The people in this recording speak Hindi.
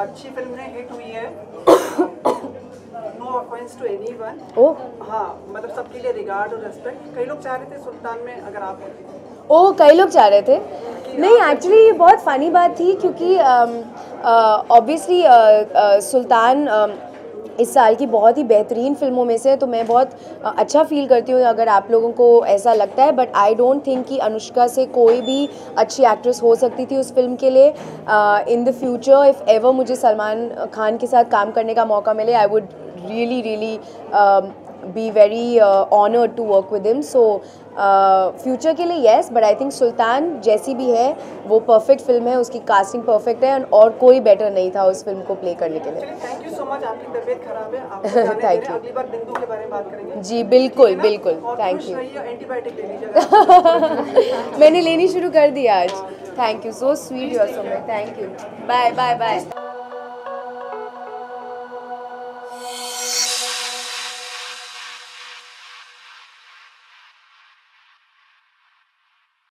अच्छी फ़िल्म हिट हुई है। नो ऑफेंस टू एनीवन ओ हाँ मतलब सबके लिए रिगार्ड और रेस्पेक्ट कई लोग चाह रहे थे सुल्तान में अगर आप ओ कई लोग चाह रहे थे। नहीं एक्चुअली ये बहुत फ़नी बात थी क्योंकि ऑब्वियसली सुल्तान um, इस साल की बहुत ही बेहतरीन फ़िल्मों में से तो मैं बहुत अच्छा फील करती हूँ अगर आप लोगों को ऐसा लगता है बट आई डोंट थिंक कि अनुष्का से कोई भी अच्छी एक्ट्रेस हो सकती थी उस फ़िल्म के लिए। In the future if ever मुझे सलमान खान के साथ काम करने का मौका मिले I would really really be very honoured to work with him so future के लिए yes but I think Sultan जैसी भी है वो परफेक्ट फ़िल्म है उसकी कास्टिंग परफेक्ट है and और कोई बेटर नहीं था उस फ़िल्म को प्ले करने के लिए. थैंक यू सो मच आपकी तबीयत खराब है आप जाने दे Thank you. अगली बार बिंदु के बारे में बात करेंगे। जी बिल्कुल? बिल्कुल. थैंक यू मैंने लेनी शुरू कर दी आज. Thank you so sweet your so much thank you bye bye bye